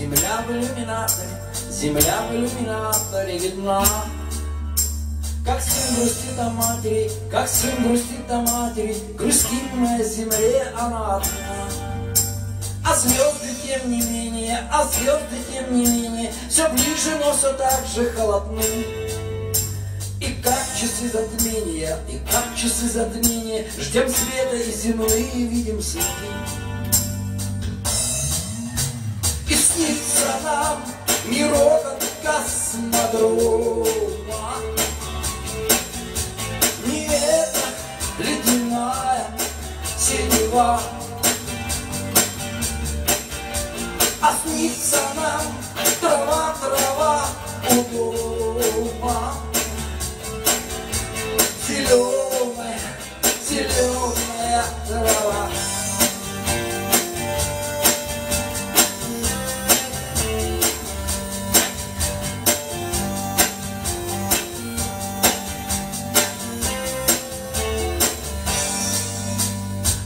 Земля в иллюминаторе, земля в иллюминаторе видна. Как сын грустит о матери, как сын грустит о матери, Грустит на земле она одна. А звезды тем не менее, а звезды тем не менее, Все ближе, но все так же холодны. И как часы затмения, и как часы затмения, Ждем света и земли, видим сны. Снится нам мир от космодрома, Не эта ледяная синева, А снится нам трава, трава у дома.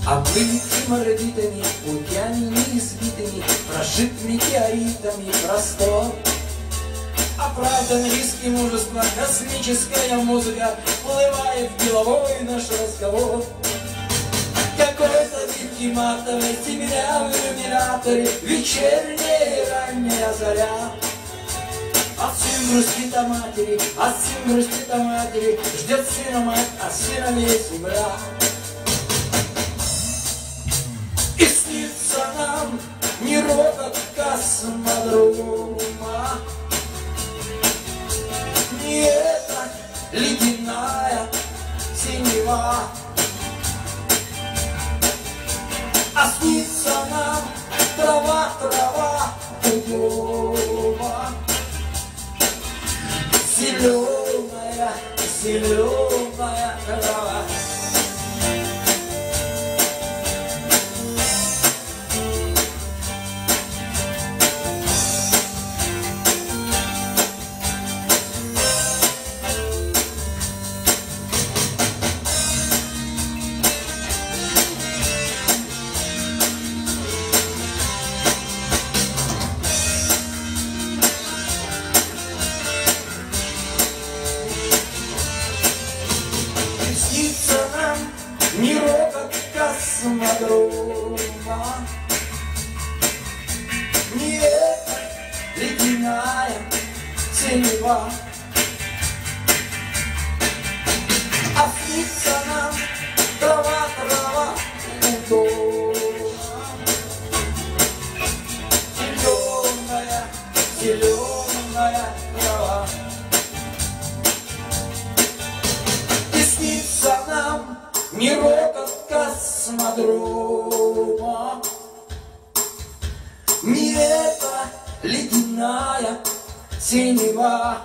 Облитым орбитами, путями неизбитыми, Прошит метеоритами простор. Оправдан риски мужества, космическая музыка Плывает в деловой наш разговор. Какой-то вид матовый, земля в иллюминаторе, Вечерняя ранняя заря. А сын грустит о матери, а сын грустит о матери, Ждет сына мать, а сына весь земля. Эта ледяная синева, А снится космодрома. Не эта ледяная синева, А снится нам трава, трава у дома. Зеленая, зеленая трава. И снится нам мирок от космодрома. Не эта ледяная синева,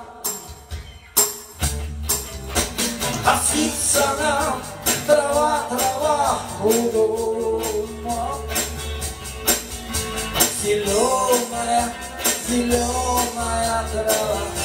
А снится нам трава, трава у дома. Зеленая, зеленая трава.